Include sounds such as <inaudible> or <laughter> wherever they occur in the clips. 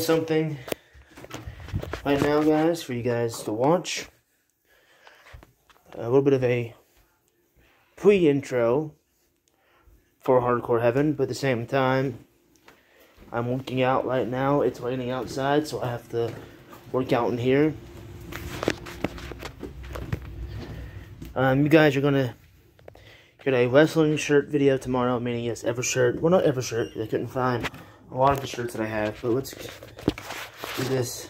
something right now, guys, for you guys to watch. A little bit of a pre-intro for Hardcore Heaven, but at the same time, I'm working out right now. It's raining outside, so I have to work out in here. Um, you guys are gonna get a wrestling shirt video tomorrow, meaning yes, ever shirt. Well, not ever shirt, I couldn't find a lot of the shirts that I have, but let's do this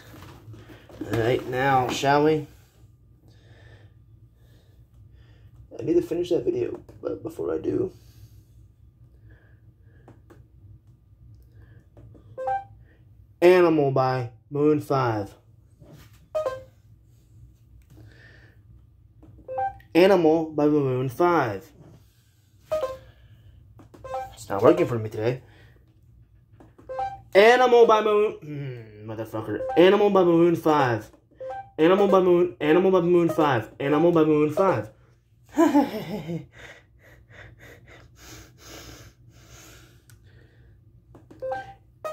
right now, shall we? I need to finish that video, but before I do, Animal by Maroon 5. Animal by Maroon 5. It's not working for me today. Animal by Moon... Mm, motherfucker. Animal by Maroon 5. Animal by Moon... Animal by Maroon 5. Animal by Maroon 5. <laughs>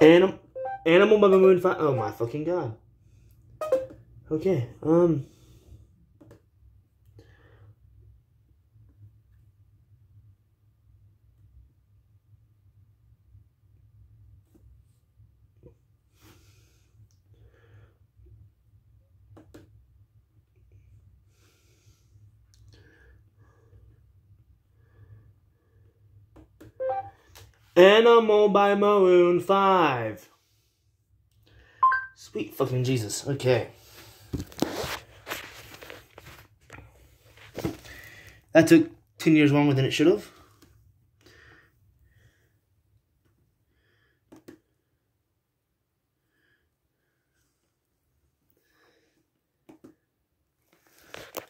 Anim Animal by Maroon 5. Oh my fucking god. Okay, um... Animal by Maroon 5. Sweet fucking Jesus. Okay. That took 10 years longer than it should have.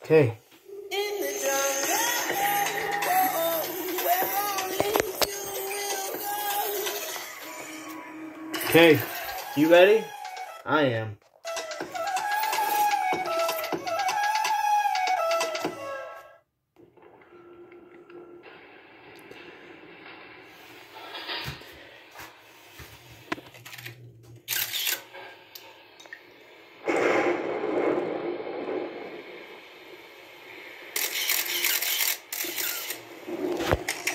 Okay. Okay, you ready? I am.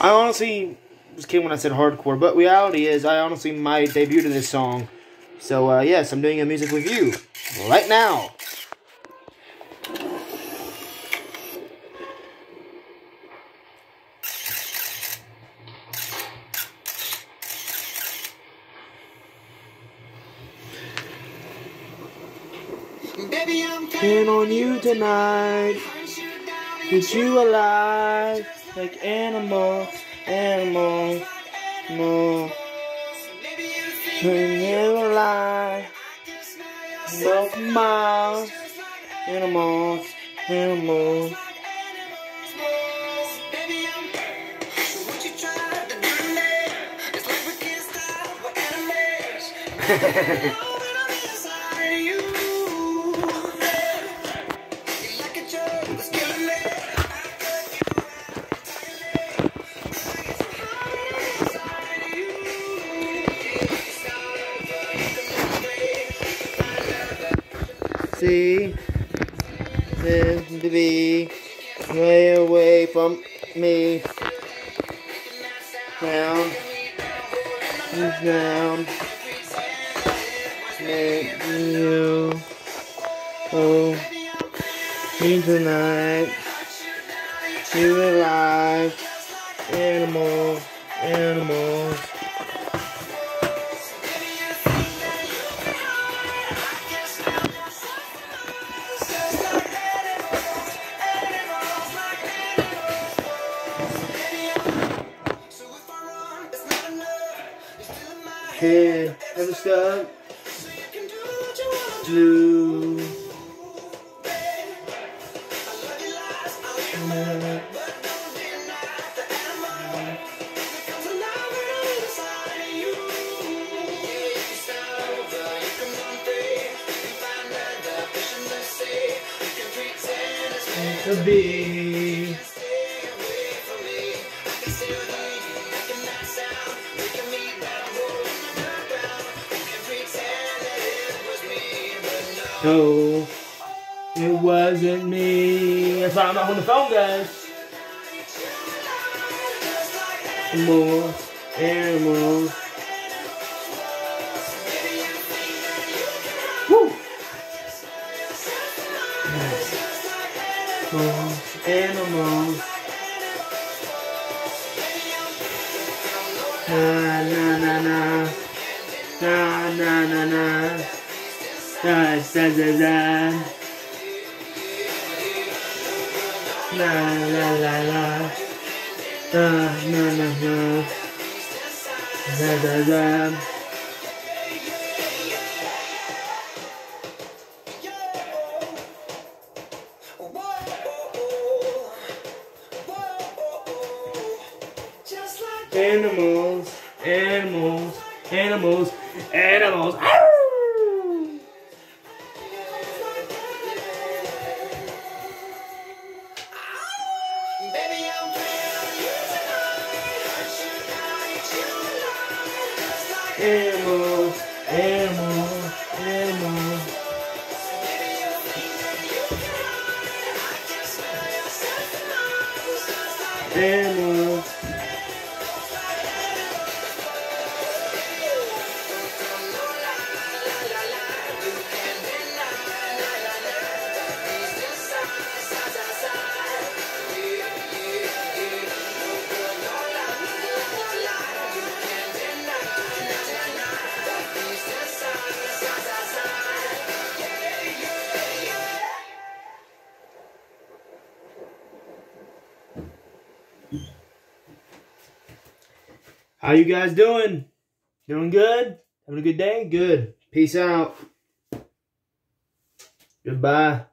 I honestly just kidding when I said hardcore, but reality is I honestly might debut to this song. So, uh, yes, I'm doing a music review right now. Baby, I'm on you tonight. With you alive, like animal, animal, no. When you alive, both miles, animals, animals. <laughs> See, this to be way away from me. Down, down, make you oh me tonight. You alive, animal, animal. Do. Want. I don't be nice to be. No, it wasn't me. That's why I'm not on the phone, guys. More animals. Woo! More animals. Na na na na. Na na na na. Da da da da. La la la la. Da na na na. Da da da. Animals, animals, animals, animals. How you guys doing? Doing good? Having a good day? Good. Peace out. Goodbye.